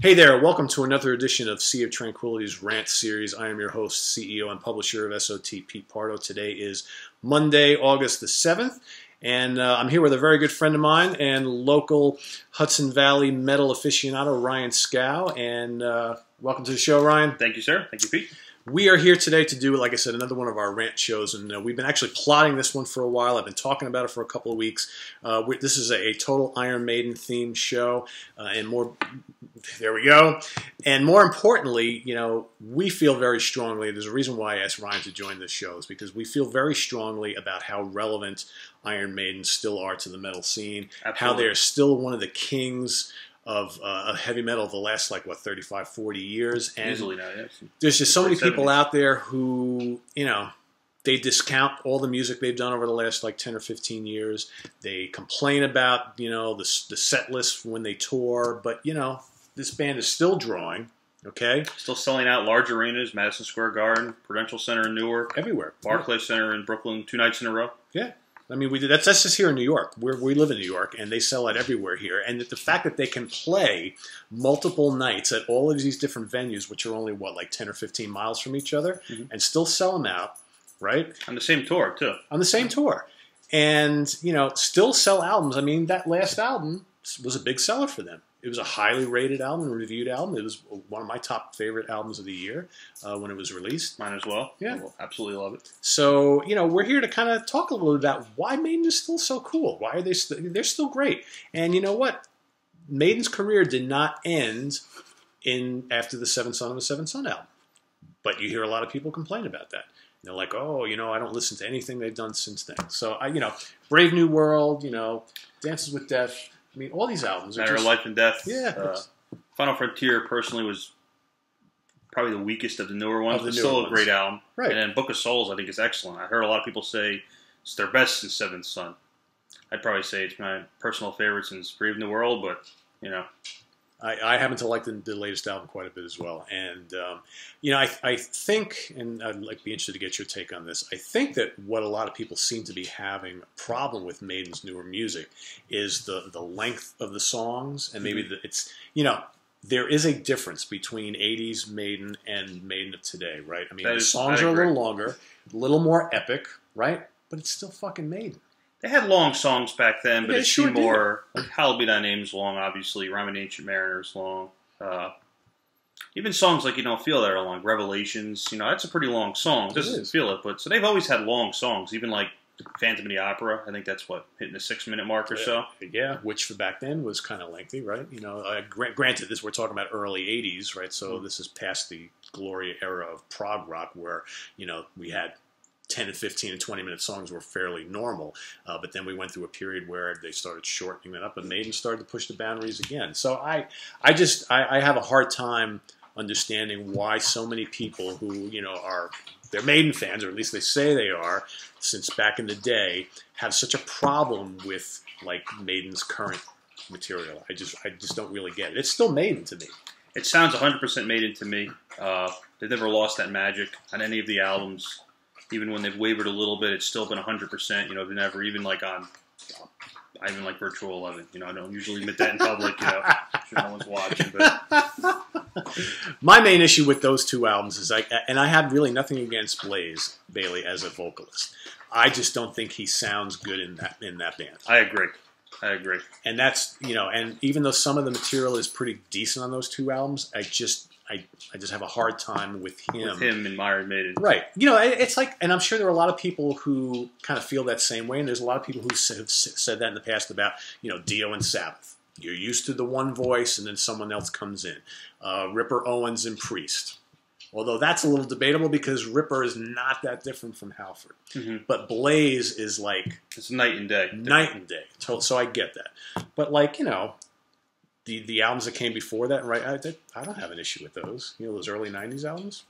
Hey there, welcome to another edition of Sea of Tranquility's Rant Series. I am your host, CEO, and publisher of SOT, Pete Pardo. Today is Monday, August the 7th, and uh, I'm here with a very good friend of mine and local Hudson Valley metal aficionado, Ryan Skow. And uh, welcome to the show, Ryan. Thank you, sir. Thank you, Pete. We are here today to do, like I said, another one of our rant shows, and uh, we've been actually plotting this one for a while. I've been talking about it for a couple of weeks. Uh, this is a, a, total Iron Maiden themed show, uh, and more there we go. And more importantly, you know, we feel very strongly. There's a reason why I asked Ryan to join this show is because we feel very strongly about how relevant Iron Maiden still are to the metal scene. Absolutely. How they're still one of the kings of uh, heavy metal the last like what 35, 40 years. And yes. There's just so many people out there who you know they discount all the music they've done over the last like 10 or 15 years. They complain about, you know, the, the set list when they tour, but, you know, this band is still drawing. Okay, still selling out large arenas, Madison Square Garden, Prudential Center in Newark, everywhere, Barclays yeah. Center in Brooklyn, two nights in a row. Yeah, I mean, we did, that's that's just here in New York. we we live in New York, and they sell it everywhere here. And the fact that they can play multiple nights at all of these different venues, which are only what like ten or fifteen miles from each other, mm-hmm. and still sell them out, right? On the same tour too. On the same tour, and you know, still sell albums. I mean, that last album was a big seller for them it was a highly rated album, reviewed album. It was one of my top favorite albums of the year uh, when it was released. Mine as well. Yeah, will absolutely love it. So you know, we're here to kind of talk a little bit about why Maiden is still so cool. Why are they? St- they're still great. And you know what? Maiden's career did not end in after the Seventh Son of the Seventh Son album, but you hear a lot of people complain about that. they're like, oh, you know, I don't listen to anything they've done since then. So I, you know, Brave New World, you know, Dance of Death I mean, all these albums are Matter just, of Life and Death. Yeah. Uh, Final Frontier personally was probably the weakest of the newer ones, the but newer still ones. a great album. Right. And then Book of Souls, I think, is excellent. I heard a lot of people say it's their best since Seventh Son. I'd probably say it's my personal favorite since Brave New World, but you know, I, I happen to like the, the, latest album quite a bit as well. And, um, you know, I, I think, and I'd like be interested to get your take on this, I think that what a lot of people seem to be having a problem with Maiden's newer music is the, the length of the songs. And maybe mm-hmm. the, it's, you know, there is a difference between 80s Maiden and Maiden of today, right? I mean, that the songs are a little longer, a little more epic, right? But it's still fucking Maiden. They had long songs back then, but yeah, it sure more like "Hallowed Be Thy Name's long, obviously. Of Ancient Mariners long. Uh, even songs like you don't feel that are long. Revelations, you know, that's a pretty long song. It doesn't feel it, but so they've always had long songs. Even like Phantom of the Opera, I think that's what hitting the six minute mark or yeah. so. Yeah, which for back then was kind of lengthy, right? You know, uh, granted, this we're talking about early '80s, right? So mm-hmm. this is past the glory era of prog rock, where you know we had 10 and 15 and 20 minute songs were fairly normal. Uh, but then we went through a period where they started shortening it up and Maiden started to push the boundaries again. So I, I just, I, I have a hard time understanding why so many people who, you know, are, they're Maiden fans, or at least they say they are, since back in the day, have such a problem with like Maiden's current material. I just, I just don't really get it. It's still Maiden to me. It sounds 100% Maiden to me. Uh, they've never lost that magic on any of the albums even when they've wavered a little bit, it's still been 100%. You know, they're never even like on, I even like Virtual 11. You know, I don't usually admit that in public, you know, sure no one's watching. But My main issue with those two albums is like, and I have really nothing against Blaze Bayley as a vocalist. I just don't think he sounds good in that in that band. I agree. I agree. And that's you know, and even though some of the material is pretty decent on those two albums, I just I, I just have a hard time with him. With him and Myron Maiden. Right. You know, it's like, and I'm sure there are a lot of people who kind of feel that same way, and there's a lot of people who have said that in the past about, you know, Dio and Sabbath. You're used to the one voice, and then someone else comes in. Uh, Ripper Owens and Priest. Although that's a little debatable because Ripper is not that different from Halford. Mm-hmm. But Blaze is like. It's night and day. Night and day. So I get that. But, like, you know, the the albums that came before that, right? I, I don't have an issue with those. You know, those early '90s albums.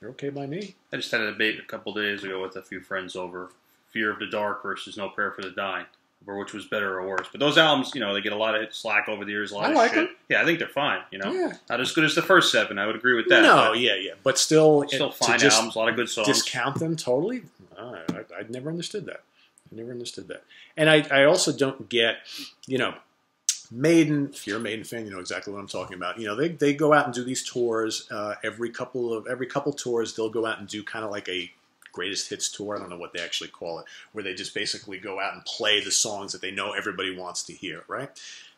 They're okay by me. I just had a debate a couple days ago with a few friends over "Fear of the Dark" versus "No Prayer for the Dying," or which was better or worse. But those albums, you know, they get a lot of slack over the years. A lot I of like shit. them. Yeah, I think they're fine. You know, yeah. not as good as the first seven. I would agree with that. No, yeah, yeah, but still, still it, fine albums. A lot of good songs. Discount them totally. I, I, never understood that. I never understood that. And I, I also don't get, you know, Maiden, if you're a Maiden fan, you know exactly what I'm talking about. You know, they, they go out and do these tours uh, every couple of every couple tours. They'll go out and do kind of like a greatest hits tour. I don't know what they actually call it, where they just basically go out and play the songs that they know everybody wants to hear, right?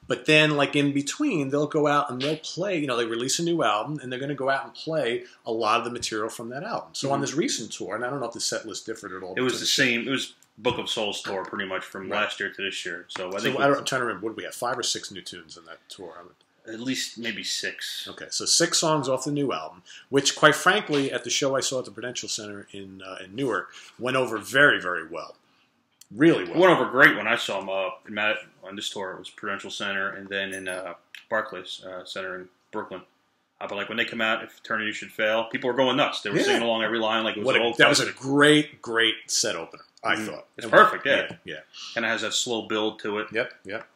But then, like in between, they'll go out and they'll play. You know, they release a new album and they're going to go out and play a lot of the material from that album. So on Mhm. this recent tour, and I don't know if the set list differed at all. It was the same. It was Book of Souls tour pretty much from Right. last year to this year. So I So think I don't, I'm trying to remember. What did we have? Five or six new tunes in that tour? I would- at least maybe six. Okay, so six songs off the new album, which, quite frankly, at the show I saw at the Prudential Center in uh, in Newark, went over very, very well, really It went over great when I saw him uh, in Matt, on this tour. It was Prudential Center and then in uh, Barclays uh, Center in Brooklyn. Uh, but like when they come out, if Eternity Should Fail, people were going nuts. They were Yeah. singing along every line like it was What an a- old that was a great, great set opener. I Mhm. thought It's perfect, yeah. yeah, Kind of has that slow build to it. yep, yep.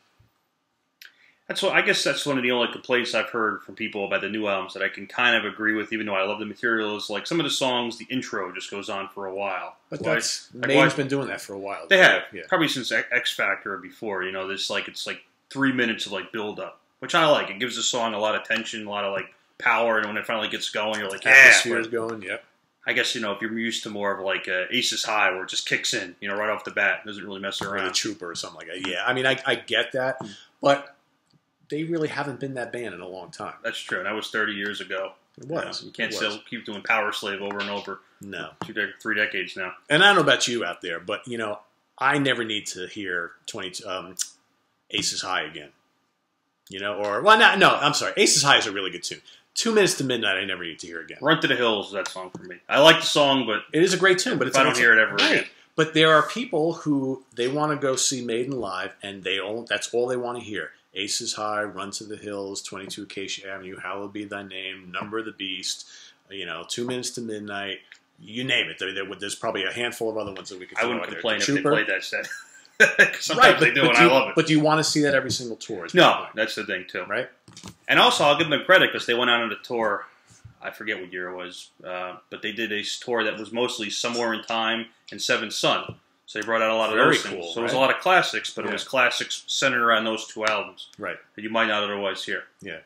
That's what I guess that's one of the only complaints I've heard from people about the new albums that I can kind of agree with, even though I love the material. Is like some of the songs, the intro just goes on for a while. But that's Maiden's why- been doing that for a while. They have yeah. probably since X- X Factor or before. You know, this like it's like three minutes of like build up, which I like. It gives the song a lot of tension, a lot of like power, and when it finally gets going, you're like, yeah. Atmosphere's But going. Yep. I guess you know if you're used to more of like uh, Aces High, where it just kicks in, you know, right off the bat, doesn't really mess or the around. Trooper or something like that. Yeah, I mean, I, I get that, but they really haven't been that band in a long time. That's true, and that was 30 years ago. It You, know, was. you can't It still keep doing Powerslave over and over. No. Two, de- three decades now. And I don't know about you out there, but you know, I never need to hear twenty um, Aces High again. You know, or well, no, no, I'm sorry. Aces High is a really good tune. Two minutes to midnight, I never need to hear again. Run to the Hills is that song for me. I like the song, but It is a great tune, but it's I don't hear it ever Right. again, But there are people who they want to go see Maiden live, and they all, that's all they want to hear. Aces High, Run to the Hills, 22 Acacia Avenue, Hallowed Be Thy Name, Number of the Beast, you know, Two Minutes to Midnight, you name it. There, there, there's probably a handful of other ones that we could I wouldn't complain if they played that set. Sometimes right, they but, do, but and do I you- love it. But do you want to see that every single tour? No, that's the thing too. right? And also, I'll give them credit because they went out on a tour. I forget what year it was, uh, but they did a tour that was mostly somewhere in time and Seventh Son. So they brought out a lot of Very those things. cool, So it was a lot of classics, but Yeah. it was classics centered around those two albums Right. that you might not otherwise hear. Yeah,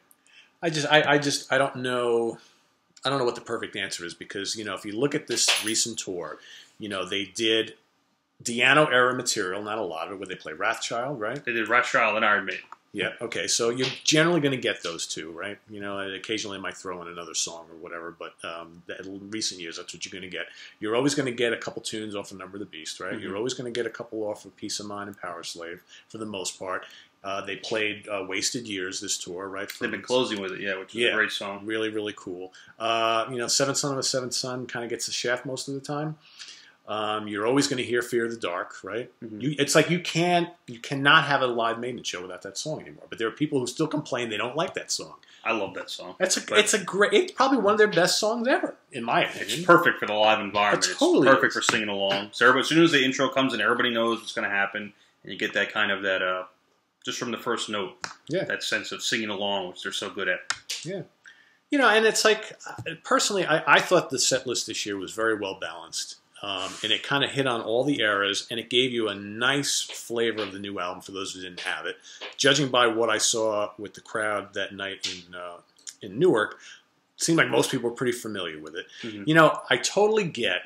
I just, I, I just, I don't know, I don't know what the perfect answer is because you know, if you look at this recent tour, you know, they did Di'Anno era material, not a lot of it, where they play Wrathchild, right? They did Wrathchild and Iron Maiden. Yeah. Okay. So you're generally going to get those two, right? You know, occasionally I might throw in another song or whatever, but um, in recent years, that's what you're going to get. You're always going to get a couple tunes off of Number of the Beast, right? Mhm. You're always going to get a couple off of Piece of Mind and Powerslave for the most part. Uh, they played uh, Wasted Years this tour, right? They've been closing with it, yeah, which is Yeah. a great song. Really, really cool. Uh, you know, Seventh Son of a Seventh Son kind of gets the shaft most of the time. Um, you're always going to hear "Fear of the Dark," right? Mhm. You, it's like you can't, you cannot have a live Maiden show without that song anymore. But there are people who still complain they don't like that song. I love that song. That's a, But- it's a great, it's probably one of their best songs ever, in my opinion. It's perfect for the live environment. It totally it's perfect is. for singing along. So everybody, as soon as the intro comes in, everybody knows what's going to happen, and you get that kind of that uh, just from the first note, Yeah. that sense of singing along, which they're so good at. Yeah you know, and it's like uh, personally, I, I thought the set list this year was very well balanced, um, and it kind of hit on all the eras, and it gave you a nice flavor of the new album for those who didn't have it. Judging by what I saw with the crowd that night in uh, in Newark, it seemed like most people were pretty familiar with it. Mhm. You know, I totally get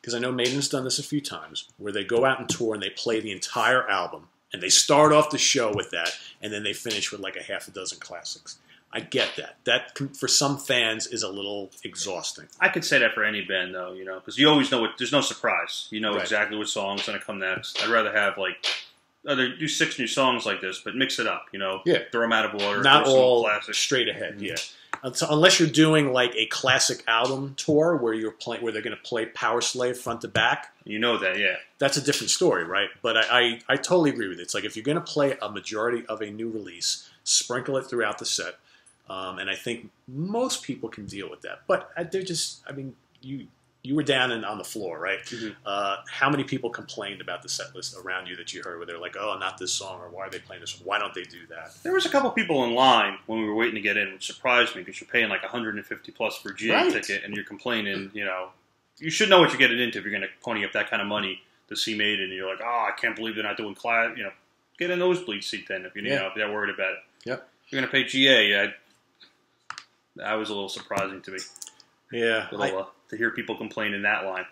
because I know Maiden's done this a few times, where they go out and tour and they play the entire album, and they start off the show with that, and then they finish with like a half a dozen classics. I get that. That for some fans is a little exhausting. I could say that for any band, though, you know, because you always know what. There's no surprise. You know Right. exactly what song's going to come next. I'd rather have like. Either do six new songs like this, but mix it up. You know, Yeah. throw them out of order. Not all classics. straight ahead. Mhm. Yeah. So unless you're doing like a classic album tour where you're playing where they're going to play Powerslave front to back, You know that, yeah. that's a different story, right? But I, I, I totally agree with it. It's like if you're going to play a majority of a new release, sprinkle it throughout the set, um, and I think most people can deal with that. But they're just, I mean, you you were down and on the floor, right? Mhm. Uh, how many people complained about the set list around you that you heard where they're like, oh, not this song, or why are they playing this? Song? Why don't they do that? There was a couple people in line when we were waiting to get in, which surprised me because you're paying like 150 plus for a GA Right. ticket, and you're complaining. You know, you should know what you're getting into if you're going to pony up that kind of money to see Maiden. And you're like, oh, I can't believe they're not doing class. You know, get a nosebleed seat then if you, you Yeah. know if you're worried about it. Yep. You're gonna pay GA. I, that was a little surprising to me. Yeah, A I, little, uh, to hear people complain in that line.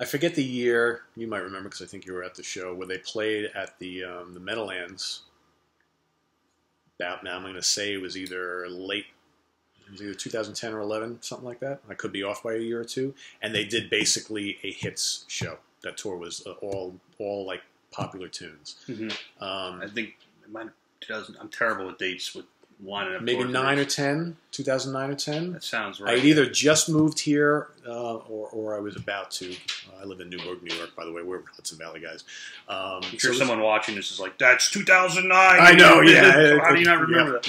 I forget the year. You might remember because I think you were at the show where they played at the um, the Meadowlands. About now, I'm going to say it was either late, it was either 2010 or 11, something like that. I could be off by a year or two. And they did basically a hits show. That tour was uh, all all like popular tunes. Mm-hmm. Um, I think it might 2000. I'm terrible with dates with up. maybe nine or dates. 10, 2009 or 10. That sounds right. I had either just moved here uh, or, or I was about to. Uh, I live in Newburgh, New York, by the way. We're Hudson Valley guys. Um, I'm so sure was- someone watching this is like, "That's 2009." I know, yeah. How do you not remember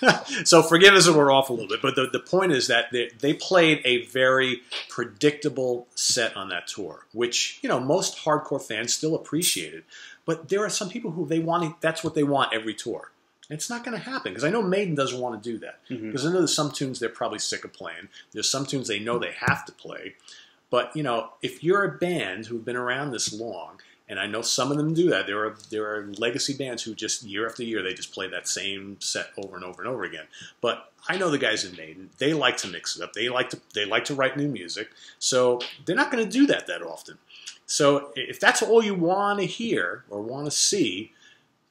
that? so forgive us if we're off a little bit, but the, the point is that they, they played a very predictable set on that tour, which you know most hardcore fans still appreciated. But there are some people who they want that's what they want every tour. And it's not going to happen because I know Maiden doesn't want to do that mm-hmm. because I know there's some tunes they're probably sick of playing. There's some tunes they know they have to play. But you know, if you're a band who've been around this long, and I know some of them do that, there are there are legacy bands who just year after year they just play that same set over and over and over again. But I know the guys in Maiden; they like to mix it up. They like to they like to write new music, so they're not going to do that that often. So if that's all you want to hear or want to see,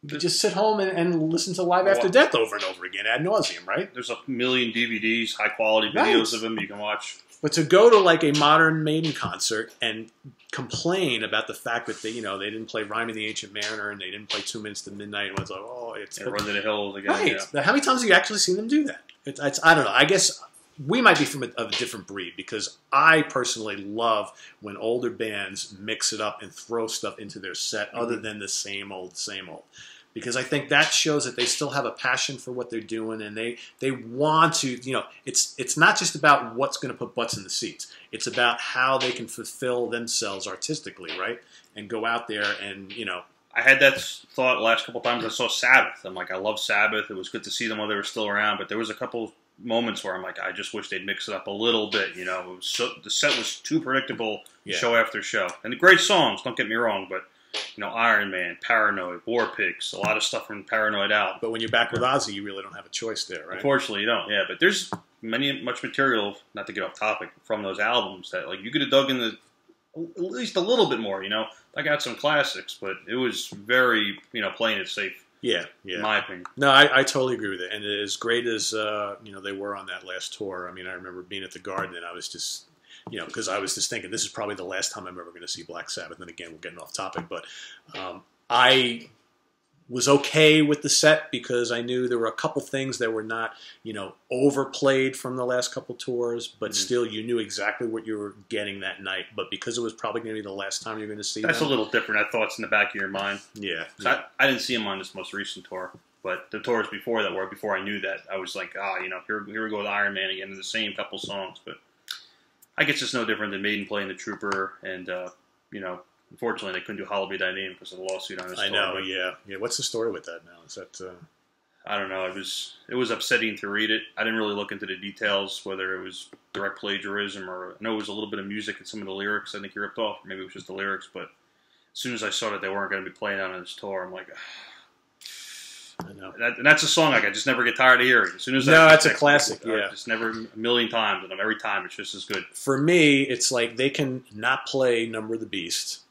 can just sit home and, and listen to Live After Death over and over again ad nauseum, right? There's a million DVDs, high quality Right. videos of them you can watch. But to go to like a modern Maiden concert and complain about the fact that they, you know, they didn't play "Rhyme of the Ancient Mariner" and they didn't play Two Minutes to Midnight, and was like, oh, it's And Run to the Hills again. right. Yeah. How many times have you actually seen them do that? It's, it's I don't know. I guess we might be from a, of a different breed because I personally love when older bands mix it up and throw stuff into their set mhm. other than the same old, same old. Because I think that shows that they still have a passion for what they're doing, and they they want to. You know, it's it's not just about what's going to put butts in the seats. It's about how they can fulfill themselves artistically, right? And go out there and you know, I had that thought last couple times I saw Sabbath. I'm like, I love Sabbath. It was good to see them while they were still around, but there was a couple moments where I'm like, I just wish they'd mix it up a little bit. You know, so, the set was too predictable, Yeah. show after show, and the great songs. Don't get me wrong, but you know, Iron Man, Paranoid, War Pigs, a lot of stuff from Paranoid out. but when you're back with Ozzy, you really don't have a choice there, right? Unfortunately, you don't. Yeah, but there's many much material. Not to get off topic from those albums that like you could have dug in the at least a little bit more. You know, I got some classics, but it was very you know playing it safe Yeah, yeah. my opinion. No, I, I totally agree with it. And as great as uh, you know they were on that last tour, I mean, I remember being at the Garden, and I was just, you know, because I was just thinking this is probably the last time I'm ever going to see Black Sabbath. And again, we're getting off topic, but um, I was okay with the set because I knew there were a couple things that were not, you know, overplayed from the last couple tours, but Mhm. still you knew exactly what you were getting that night. But because it was probably going to be the last time you're going to see That's a little different. That thoughts in the back of your mind. Yeah, I, I didn't see him on this most recent tour, but the tours before that were before I knew that. I was like, ah, you know, here, here we go with Iron Man again, the same couple songs. But I guess it's no different than Maiden playing the Trooper, and uh, you know, unfortunately they couldn't do Hollow Be Name because of the lawsuit on his I tour, know, yeah, yeah. What's the story with that now? Is that uh, I don't know. It was it was upsetting to read it. I didn't really look into the details, whether it was direct plagiarism or I know it was a little bit of music and some of the lyrics. I think he ripped off, maybe it was just the lyrics. But as soon as I saw that they weren't going to be playing on this tour, I'm like, I know. that, and that's a song like I just never get tired of hearing. As soon as No, I, that's a classic, I yeah. just never a million times, and every time it's just as good. for me, it's like they can not play Number of the Beast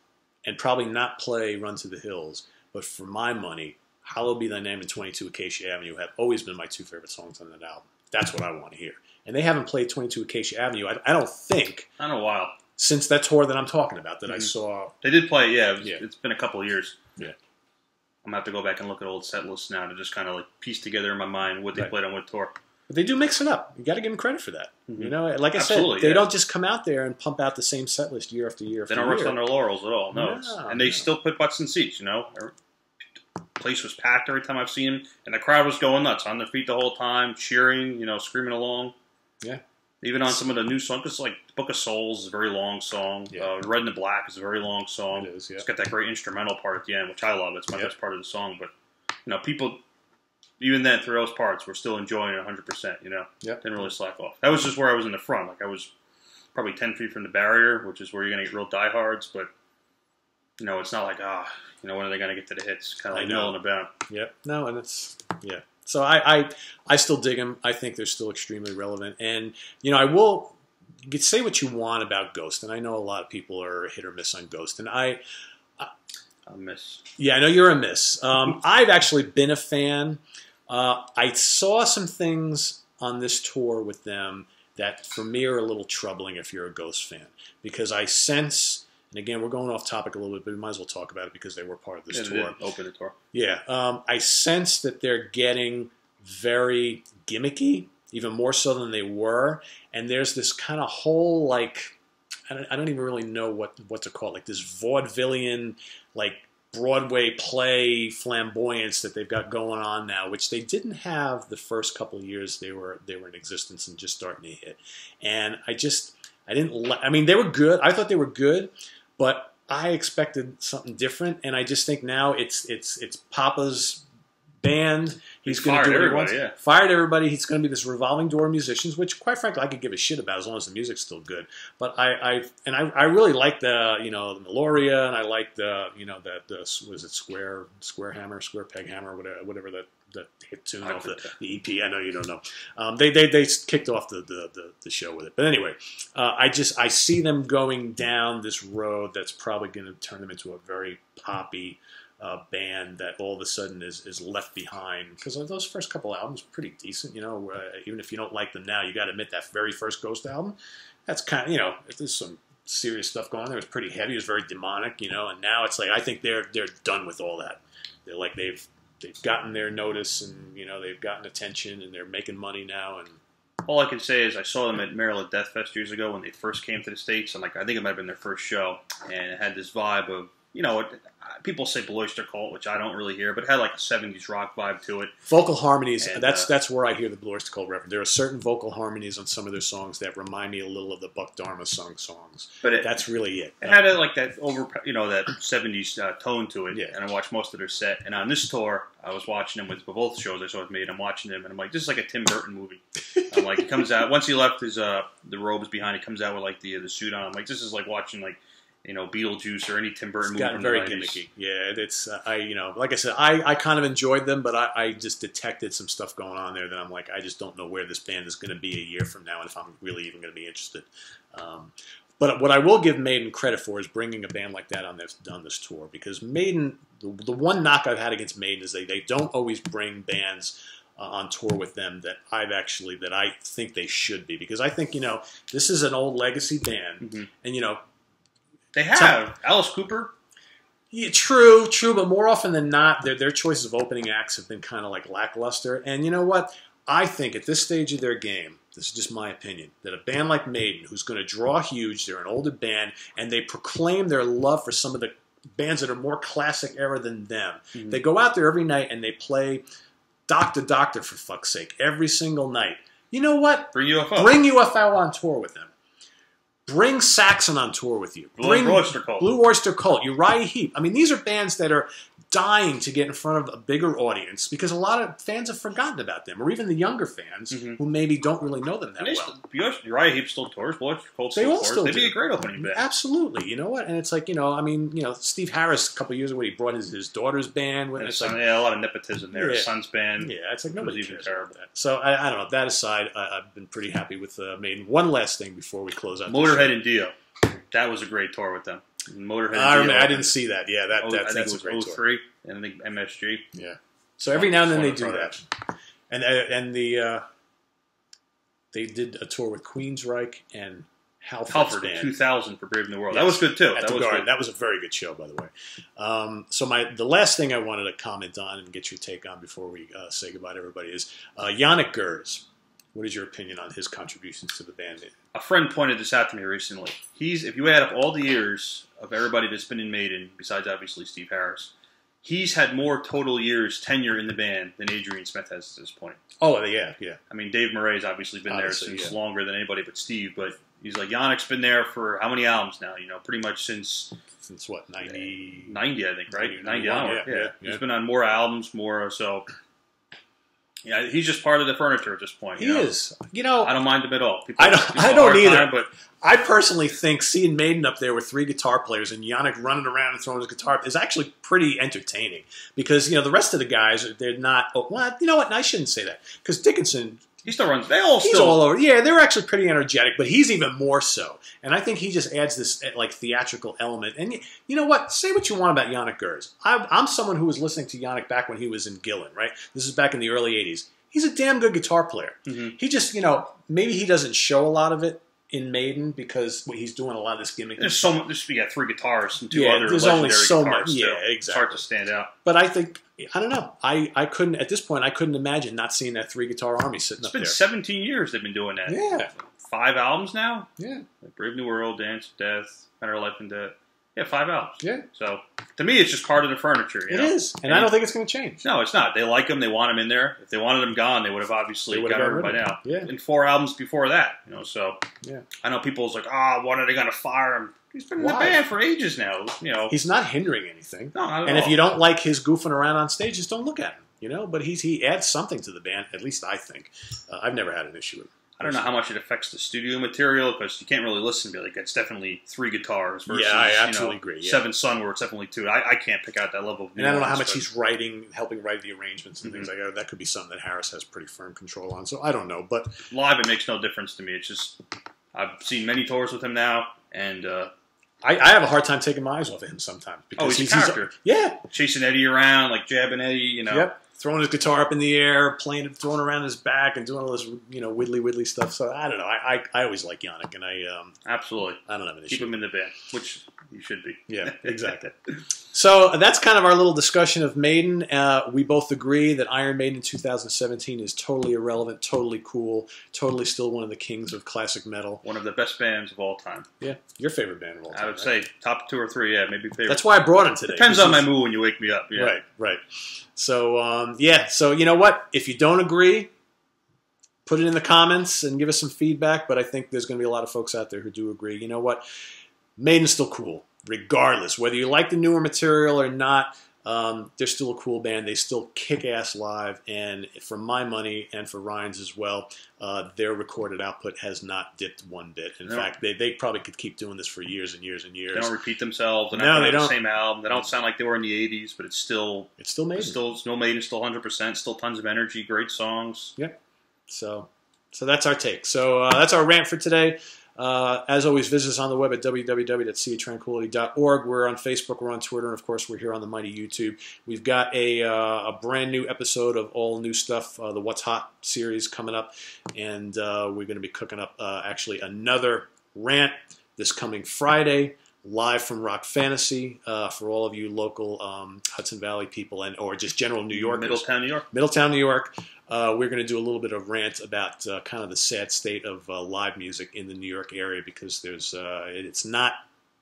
and probably not play Run to the Hills, but for my money, Hallowed Be Thy Name and 22 Acacia Avenue have always been my two favorite songs on that album. That's what I want to hear. And they haven't played 22 Acacia Avenue, I, I don't think, I don't know, a while. since that tour that I'm talking about that I Mhm. saw. They did play, yeah. It was, Yeah. It's been a couple of years. Yeah. I'm gonna have to go back and look at old set lists now to just kind of like piece together in my mind what they Right. played on what tour. But they do mix it up. You got to give them credit for that. Mhm. You know, like I Absolutely, said, they yeah. don't just come out there and pump out the same set list year after year after They don't year. rest on their laurels at all. No, No, and they no. still put butts in seats. You know, place was packed every time I've seen them, and the crowd was going nuts on their feet the whole time, cheering. You know, screaming along. Yeah. Even on some of the new songs, it's like Book of Souls is a very long song. Yeah. Uh, Red and the Black is a very long song. It is, yeah. It's got that great instrumental part at the end, which I love. It's my Yep. best part of the song. But you know, people even then through those parts were still enjoying it 100. percent You know, Yep. didn't really slack off. That was just where I was in the front. Like I was probably 10 feet from the barrier, which is where you're gonna get real diehards. But you know, it's not like ah, you know, when are they going to get to the hits? Kind of like know. milling about. Yep. No, and it's yeah. So I, I I still dig them. I think they're still extremely relevant. And you know, I will you could say what you want about Ghost, and I know a lot of people are hit or miss on Ghost, and I I miss. yeah, I know you're a miss. Um, I've actually been a fan. Uh, I saw some things on this tour with them that for me are a little troubling if you're a Ghost fan because I sense. And again, we're going off topic a little bit, but we might as well talk about it because they were part of this Yeah, tour. Open the tour. Yeah, um, I sense that they're getting very gimmicky, even more so than they were. And there's this kind of whole like, I don't, I don't even really know what what to call it, like this vaudevillian, like Broadway play flamboyance that they've got going on now, which they didn't have the first couple of years they were they were in existence and just starting to hit. And I just I didn't. I mean, they were good. I thought they were good, but I expected something different, and I just think now it's it's it's Papa's band. He's He going to do everybody, yeah. Fired everybody. He's going to be this revolving door of musicians, which, quite frankly, I could give a shit about as long as the music's still good. But I, I and I, I really like the you know the Meliora, and I like the you know the the was it Square Square Hammer, Square Peg Hammer, whatever whatever that that hit tune off the, the EP. I know you don't know. Um, they, they they kicked off the, the, the, the show with it. But anyway, uh, I just I see them going down this road that's probably going to turn them into a very poppy uh, band that all of a sudden is, is left behind because those first couple albums pretty decent. You know, uh, even if you don't like them now, you got to admit that very first Ghost album, that's kind of you know there's some serious stuff going on there. It was pretty heavy. It was very demonic. You know, and now it's like I think they're they're done with all that. They're like they've they've gotten their notice and you know they've gotten attention and they're making money now and All I can say is I saw them at Maryland Death Fest years ago when they first came to the states, and like I think it might have been their first show, and it had this vibe of you know, it, people say Blue Oyster Cult, which I don't really hear, but it had like a '70s rock vibe to it. vocal harmonies. And, that's uh, that's where I hear the Blue Oyster Cult reference. There are certain vocal harmonies on some of their songs that remind me a little of the Buck Dharma sung songs. But it, That's really it. it had a, like that over, you know, that '70s uh, tone to it. Yeah. And I watched most of their set. And on this tour, I was watching them with both shows I saw with me, and I'm watching them, and I'm like, this is like a Tim Burton movie. I'm like, he comes out once he left his uh the robes behind, he comes out with like the the suit on. I'm like, this is like watching like you know Beetlejuice or any Tim Burton It's movie. gotten very gimmicky. Yeah, it's uh, I you know like I said I, I kind of enjoyed them, but I, I just detected some stuff going on there that I'm like I just don't know where this band is going to be a year from now, and if I'm really even going to be interested. Um, but what I will give Maiden credit for is bringing a band like that on this on this tour because Maiden, the, the one knock I've had against Maiden is they they don't always bring bands. Uh, on tour with them that I've actually that I think they should be because I think you know this is an old legacy band Mhm. and you know They have Alice Cooper. yeah, true, true, but more often than not, their their choices of opening acts have been kind of like lackluster. And you know what? I think at this stage of their game, this is just my opinion, that a band like Maiden, who's going to draw huge, they're an older band, and they proclaim their love for some of the bands that are more classic era than them. Mhm. They go out there every night and they play Doctor Doctor for fuck's sake every single night. You know what? Bring UFO. Bring UFO on tour with them. Bring Saxon on tour with you. Bring Blue Oyster Cult. Blue Oyster Cult, Uriah Heep. I mean, these are bands that are dying to get in front of a bigger audience because a lot of fans have forgotten about them, or even the younger fans Mhm. who maybe don't really know them that well. still, Uriah- Heep still tours. Blue Oyster They still tours. still They'd be a great opening band. Absolutely, you know what? And it's like you know, I mean, you know, Steve Harris a couple years ago he brought his, his daughter's band with. And It's like, yeah, a lot of nepotism there. Yeah. His son's band. yeah, it's like nobody was even terrible. that. So I, I don't know. That aside, I, I've been pretty happy with uh, Maiden. One last thing before we close out. Motorhead and Dio. That was a great tour with them. Motorhead. I, remember, I didn't see that. Yeah, that, Oh, that that's a great tour. 03, and I think MSG. Yeah. So every now and then they do that, and uh, and the uh, they did a tour with Queensryche and Halford's Halford in 2000 for Brave New World. That was good too. At That the was good. That was a very good show, by the way. Um, so my the last thing I wanted to comment on and get your take on before we uh, say goodbye to everybody is uh, Janick Gers. What is your opinion on his contributions to the band? a friend pointed this out to me recently. He's if you add up all the years of everybody that's been in Maiden, besides obviously Steve Harris, he's had more total years tenure in the band than Adrian Smith has at this point. Oh yeah, yeah. I mean, Dave Murray's obviously been Obviously, there since yeah. longer than anybody but Steve, but he's like Janick's been there for how many albums now? You know, pretty much since Since what ninety? 90, I think, right? 90, 90 91, hours. yeah, Yeah, yeah, He's been on more albums, more so. Yeah, he's just part of the furniture at this point. He know? is. You know, I don't mind him at all. People, I don't- I don't either. time, but I personally think seeing Maiden up there with three guitar players and Janick running around and throwing his guitar is actually pretty entertaining because you know the rest of the guys they're not. Oh, well, you know what? I shouldn't say that because Dickinson he still runs. They all he's still. all over. Yeah, they're actually pretty energetic, but he's even more so. And I think he just adds this eh, like theatrical element. And you know what? Say what you want about Janick Gers. I'm, I'm someone who was listening to Janick back when he was in Gillan, right? This is back in the early '80s. He's a damn good guitar player. Mhm. He just, you know, maybe he doesn't show a lot of it in Maiden because he's doing a lot of this gimmick. There's so much. There's, got three guitars and two Yeah, other there's legendary only so guitars. much- yeah, It's hard to stand out. But I think I don't know. I, I couldn't at this point. I couldn't imagine not seeing that three guitar army sitting It's up there. It's been 17 years they've been doing that. Yeah, Five albums now. yeah, Like Brave New World, Dance Death, Matter of Life and Death. Yeah, five albums. yeah. So to me, it's just part of the furniture. It know? is, and And I don't think it's going to change. No, it's not. They like him. They want him in there. If they wanted him gone, they would have obviously They would have got gotten rid of him by now. Yeah. In four albums before that, you know. So Yeah. I know people's like, ah, when are they going to fire him? He's been in the band for ages now. You know. He's not hindering anything. no, not at And if you don't like his goofing around on stage, just don't look at him. You know, but he's he adds something to the band. At least I think. Uh, I've never had an issue with. Him. I don't know how much it affects the studio material because you can't really listen to be like it's definitely three guitars versus Yeah, I you absolutely know, agree, yeah. Seven Sun where it's definitely two. I, I can't pick out that level of And I don't know how much but- he's writing, helping write the arrangements and Mm-hmm. things like that. That could be something that Harris has pretty firm control on. So I don't know, but live. It makes no difference to me. It's just I've seen many tours with him now, and uh, I, I have a hard time taking my eyes off of him sometimes because Oh, he's a character. yeah, chasing Eddie around, like jabbing Eddie. You know, Yep. Throwing his guitar up in the air, playing it, throwing around his back, and doing all this, you know, widdly widdly stuff. So I don't know. I, I, I always like Janick, and I um absolutely. I don't have an Keep him in the band, which you should be. Yeah, exactly. So that's kind of our little discussion of Maiden. Uh, we both agree that Iron Maiden in 2017 is totally irrelevant, totally cool, totally still one of the kings of classic metal. One of the best bands of all time. Yeah, your favorite band of all time. I would right? say top two or three. Yeah, maybe favorite. that's why I brought him today. Depends on my mood when you wake me up. Yeah. Right, right. So um, yeah, so you know what? If you don't agree, put it in the comments and give us some feedback. But I think there's going to be a lot of folks out there who do agree. You know what? Maiden's still cool, regardless whether you like the newer material or not. Um, they're still a cool band. They still kick ass live, and for my money and for Ryan's as well, uh, their recorded output has not dipped one bit. In No. fact, they, they probably could keep doing this for years and years and years. They don't repeat themselves. They're No, not they they the don't. same album. They don't sound like they were in the '80s, but it's still, It's still it's still, it's no Maiden, still 100. percent Still tons of energy, great songs. So, so that's our take. So uh, that's our rant for today. Uh, as always, visit us on the web at www.seatranquility.org. We're on Facebook, we're on Twitter, and of course, we're here on the mighty YouTube. We've got a, uh, a brand new episode of all new stuff, uh, the What's Hot series coming up, and uh, we're going to be cooking up uh, actually another rant this coming Friday. Live from Rock Fantasy uh, for all of you local um, Hudson Valley people and or just general New Yorkers. Middletown, New York. Middletown, New York. Uh, we're going to do a little bit of rant about uh, kind of the sad state of uh, live music in the New York area because there's uh, it- it's not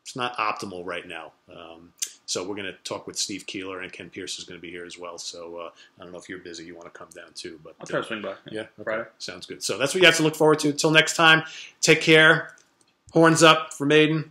it's not optimal right now. Um, so we're going to talk with Steve Keeler and Ken Pierce is going to be here as well. So uh, I don't know if you're busy, you want to come down too, but I'll try to swing by. yeah, okay. Friday. sounds good. So that's what you have to look forward to. Until next time, take care. Horns up for Maiden.